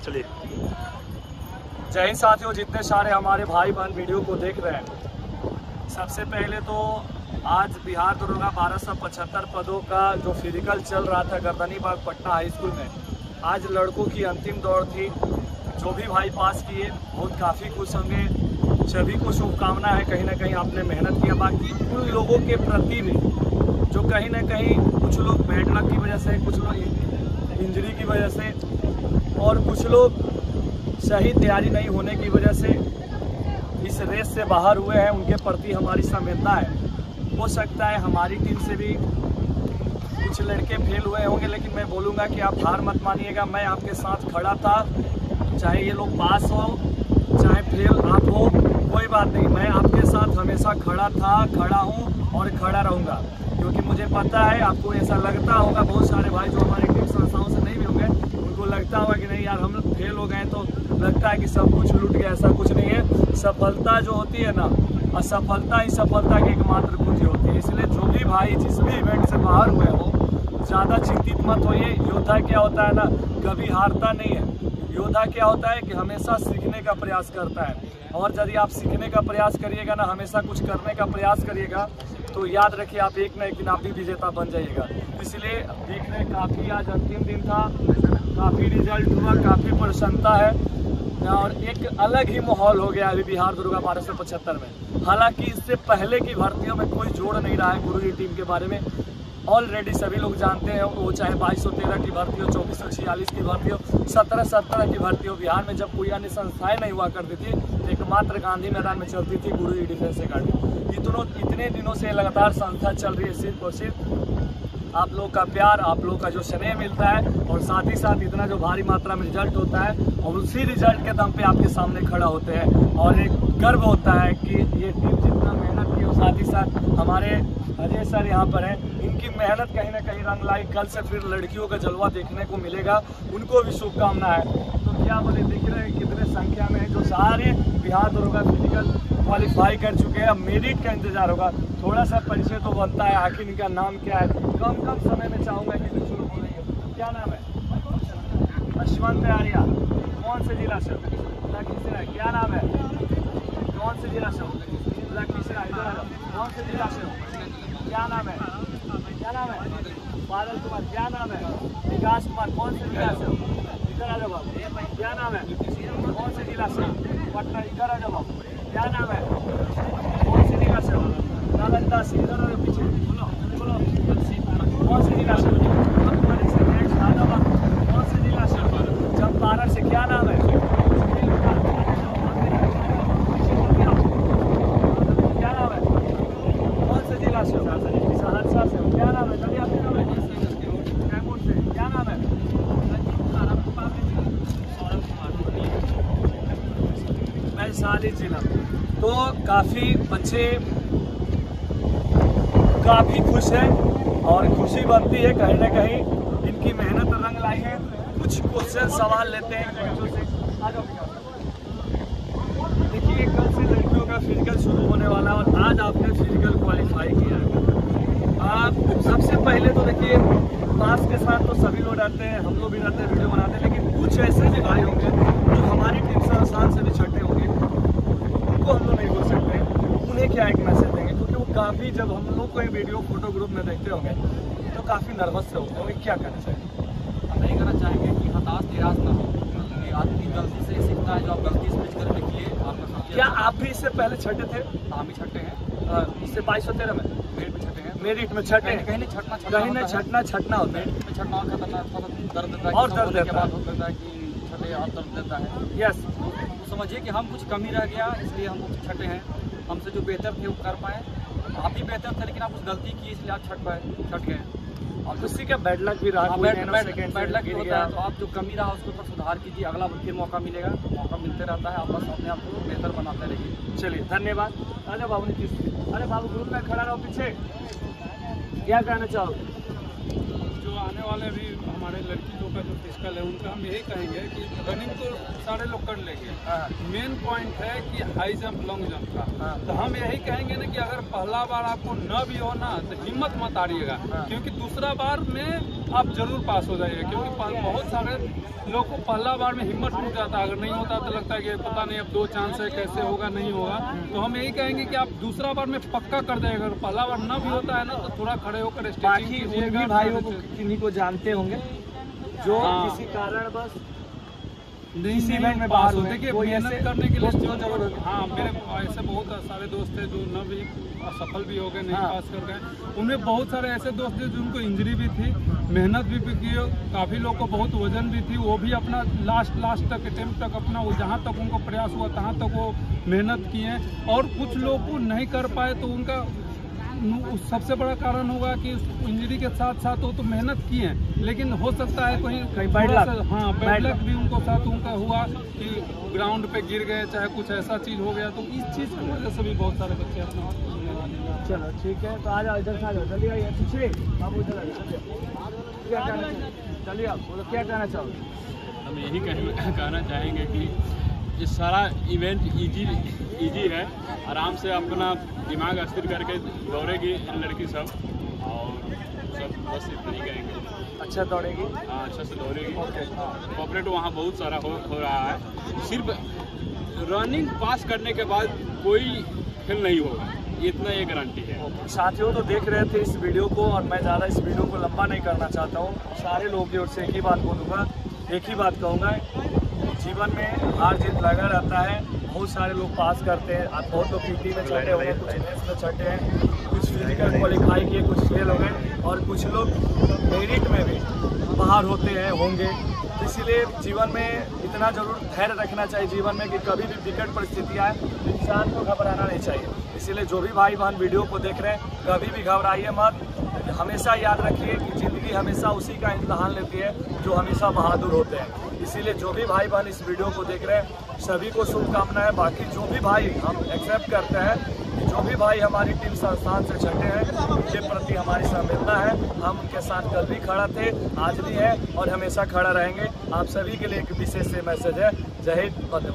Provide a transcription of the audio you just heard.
चलिए। जय हिंद साथियों, जितने सारे हमारे भाई बहन वीडियो को देख रहे हैं, सबसे पहले तो आज बिहार दरोगा बारह सौ पचहत्तर पदों का जो फ़िज़िकल चल रहा था गर्दनी बाग पटना हाई स्कूल में, आज लड़कों की अंतिम दौड़ थी। जो भी भाई पास किए, बहुत काफ़ी खुश होंगे। सभी को शुभकामना है, कहीं ना कहीं आपने मेहनत किया। बाकी उन लोगों के प्रति भी, जो कहीं ना कहीं कुछ लोग बैड लक की वजह से, कुछ लोग इंजरी की वजह से और कुछ लोग सही तैयारी नहीं होने की वजह से इस रेस से बाहर हुए हैं। उनके प्रति हमारी संवेदना है। हो सकता है हमारी टीम से भी कुछ लड़के फेल हुए होंगे, लेकिन मैं बोलूँगा कि आप हार मत मानिएगा। मैं आपके साथ खड़ा था। चाहे ये लोग पास हो, चाहे फेल आप हो, कोई बात नहीं। मैं आपके साथ हमेशा खड़ा था, खड़ा हूँ और खड़ा रहूँगा। क्योंकि मुझे पता है, आपको ऐसा लगता होगा, बहुत सारे भाई जो हमारे टीम संस्थाओं उनको लगता होगा कि नहीं यार, हम फेल हो गए तो लगता है कि सब कुछ लूट गया, ऐसा कुछ नहीं है। सफलता जो होती है ना, असफलता ही सफलता की एकमात्र कुंजी होती है। इसलिए जो भी भाई, जिस भी इवेंट से बाहर हुए हो, ज़्यादा चिंतित मत होइए। योद्धा क्या होता है ना, कभी हारता नहीं है। योद्धा क्या होता है कि हमेशा सीखने का प्रयास करता है। और यदि आप सीखने का प्रयास करिएगा ना, हमेशा कुछ करने का प्रयास करिएगा तो याद रखिए आप एक ना एक दिन आप भी विजेता बन जाइएगा। इसलिए देख रहे काफ़ी आज अंतिम दिन था, काफ़ी रिज़ल्ट हुआ, काफ़ी प्रसन्नता है, और एक अलग ही माहौल हो गया अभी बिहार दुर्गा बारह सौ पचहत्तर में। हालाँकि इससे पहले की भर्तियों में कोई जोड़ नहीं रहा है गुरु टीम के बारे में। ऑलरेडी सभी लोग जानते हैं, वो चाहे बाईस सौ तेरह की भर्ती हो, चौबीस सौ छियालीस की भर्ती हो, सत्रह सत्रह की भर्ती हो, बिहार में जब कोई अन्य संस्थाएँ नहीं हुआ करती थी एकमात्र गांधी मैदान में चलती थी गुरु डिफेंस अकाडमी इतनों इतने दिनों से लगातार संस्था चल रही है सिर्फ़ और सिर्फ़ आप लोग का प्यार, आप लोग का जो स्नेह मिलता है और साथ ही साथ इतना जो भारी मात्रा में रिज़ल्ट होता है, और उसी रिज़ल्ट के दम पे आपके सामने खड़ा होते हैं। और एक गर्व होता है कि ये टीम जितना मेहनत की और साथ ही साथ हमारे अजय सर, यहाँ पर हैं। इनकी मेहनत कहीं ना कहीं रंग लाई। कल से फिर लड़कियों का जलवा देखने को मिलेगा। उनको भी शुभकामना है। तो क्या बोले, दिख रहे हैं कितने संख्या में है जो सारे बिहार दरोगा फ़िज़िकल क्वालिफाई कर चुके हैं। अब मेरिट का इंतज़ार होगा। थोड़ा सा परिचय तो बनता है, आखिर इनका नाम क्या है। कम कम समय में चाहूँगा कि शुरू हो लोग है क्या नाम है? अश्वंत आर्या। कौन से जिला से? लखीसराय क्या नाम है? कौन से जिला से? लखीसराय कौन से जिला से? हो क्या नाम है? क्या नाम है? बादल कुमार, क्या नाम है? विकास कुमार, कौन से जिला से? इधर आ जाओ बाबू। क्या नाम है? कौन से जिला से? पटना, इधर आ जाओ बाबू। क्या नाम है? कौन से जिला से? हो नालंदा से। इधर आ जाओ पीछे। बोलो बोलो। कौन से जिला से हो मधुबनी से नेक्स्ट आ जाओ बाबू कौन से जिला से हो चंपारण से क्या नाम है क्या नाम है कौन से जिला से हो सहरसा से हो क्या नाम है चलिए आपका नाम है कैमूर से क्या नाम है वैशाली जिला तो काफ़ी बच्चे काफ़ी खुश हैं और खुशी बनती है कहीं ना कहीं। इनकी मेहनत रंग लाई है। कुछ क्वेश्चन सवाल लेते हैं। देखिए, कल से लड़कियों का फ़िज़िकल शुरू होने वाला और आज आपने फ़िज़िकल क्वालिफाई किया आप सबसे पहले तो देखिए पास के साथ तो सभी लोग रहते हैं, हम लोग भी रहते हैं वीडियो बनाते हैं, लेकिन कुछ ऐसे भी भाई होंगे जो हमारी टीम से आसान से भी छठे उनको हम लोग नहीं बोल सकते उन्हें क्या एक मैसेज देंगे? क्योंकि वो काफ़ी जब हम लोग कोई वीडियो फ़ोटो ग्रुप में देखते होंगे तो काफ़ी नर्वस से होते होंगे क्या करना चाहिए? हम यही कहना चाहेंगे कि हताश निराश ना हो। क्योंकि आदमी गलती से सीखता है जो आप गलती समझ कर देखिए आपका क्या आप भी इससे पहले छठे थे? हम ही छठे हैं। इससे बाईस सौ तेरह में? पेट में छठे हैं। मेरिट में छठे कहीं कहीं नहीं छटना छटना कहीं ना होता है। छटना छटना होता है। पेट में छटना और खतरनाक थोड़ा दर्द देता है और दर्द के देता है। बाद हो है कि छठे और दर्द देता है। यस समझिए कि हम कुछ कमी रह गया इसलिए हम लोग छठे हैं। हमसे जो बेहतर थे वो कर पाए। आप भी बेहतर थे लेकिन आप कुछ गलती की इसलिए आप छठ पाए छठ गए। और उसी का बैड लक भी रहा हाँ, बैड से लक होता है तो आप जो कमी रहा उसके ऊपर सुधार कीजिए। अगला फिर मौका मिलेगा मौका मिलते रहता है आप बस अपने आप को बेहतर बनाते रहिए। चलिए धन्यवाद। अरे बाबू नीतीश अरे बाबू ग्रुप में खड़ा रहो पीछे। क्या कहना चाहोगे? आने वाले भी हमारे लड़की लोग का जो फ़िज़िकल है उनका हम यही कहेंगे कि रनिंग तो सारे लोग कर लेंगे। हाँ। मेन पॉइंट है कि हाई जंप लॉन्ग जंप का। हाँ। तो हम यही कहेंगे ना कि अगर पहला बार आपको न भी हो ना तो हिम्मत मत हारिएगा। हाँ। क्योंकि दूसरा बार में आप ज़रूर पास हो जाइएगा क्योंकि बहुत सारे लोग को पहला बार में हिम्मत टूट जाता है। अगर नहीं होता तो लगता है कि पता नहीं अब दो चांस है कैसे होगा नहीं होगा। तो हम यही कहेंगे कि आप दूसरा बार में पक्का कर देगा अगर पहला बार न भी होता है ना तो थोड़ा खड़े होकर कीजिएगा। भाइयों को को जानते होंगे जो हाँ। किसी कारण बस में पास हो। मेहनत ऐसे करने के लिए जो हाँ मेरे ऐसे बहुत सारे दोस्त थे जो न भी सफल भी हो गए नहीं हाँ। पास कर गए उनमें बहुत सारे ऐसे दोस्त थे जिनको इंजरी भी थी मेहनत भी की काफ़ी लोग को बहुत वज़न भी थी वो भी अपना लास्ट लास्ट तक अटेम्प्ट तक अपना जहाँ तक उनको प्रयास हुआ तहाँ तक वो मेहनत किए और कुछ लोग को नहीं कर पाए तो उनका सबसे बड़ा कारण होगा कि इंजरी के साथ साथ वो तो मेहनत किए हैं लेकिन हो सकता है कहीं कहीं हाँ bad बैड लक भी उनको साथ उनका हुआ कि ग्राउंड पे गिर गए चाहे कुछ ऐसा चीज़ हो गया तो इस चीज़ की वजह से भी बहुत सारे बच्चे अपना। चलो ठीक है तो आ जाओ इधर से आ जाओ चलिए आइए पीछे बाबू इधर आइए चलिए। क्या कहना चाहिए चलिए आप बोलो क्या कहना चाहोगे? हम यही कहना चाहेंगे कि ये सारा इवेंट इजी इजी है। आराम से अपना दिमाग स्थिर करके दौड़ेगी लड़की सब। और सब बस इतना ही कहेंगे अच्छा दौड़ेगी? हाँ अच्छा से दौड़ेगी। ओके हाँ। कॉपरेट वहाँ बहुत सारा हो, हो रहा है। सिर्फ़ रनिंग पास करने के बाद कोई खेल नहीं होगा। इतना ये गारंटी है। साथियों तो देख रहे थे इस वीडियो को और मैं ज़्यादा इस वीडियो को लंबा नहीं करना चाहता हूँ। सारे लोगों की ओर से एक ही बात बोलूँगा एक ही बात कहूँगा। जीवन में हार जीत लगा रहता है। बहुत सारे लोग पास करते हैं बहुत लोग पीटी में चढ़े हुए कुछ रेस में चढ़े हैं, कुछ फ़िज़िकल क्वालिफाई किए, कुछ फेल हो गए, और कुछ लोग मेरिट में भी बाहर होते हैं, होंगे। इसीलिए जीवन में इतना ज़रूर धैर्य रखना चाहिए जीवन में कि कभी भी विकट परिस्थिति आए, इंसान को घबराना नहीं चाहिए। इसीलिए जो भी भाई बहन वीडियो को देख रहे हैं, कभी भी घबराइए मत। हमेशा याद रखिए कि ज़िंदगी हमेशा उसी का इम्तहान लेती है, जो हमेशा बहादुर होते हैं। इसीलिए जो भी भाई बहन इस वीडियो को देख रहे हैं, सभी को शुभकामनाएँ, बाकी जो भी भाई हम एक्सेप्ट करते हैं, जो भी भाई हमारी टीम संस्थान से छठे हैं, उनके प्रति हमारी संवेदना है। हम उनके साथ कल भी खड़ा थे, आज भी है और हमेशा खड़ा रहेंगे। आप सभी के लिए एक विशेष मैसेज है, जय हिंद, वंदे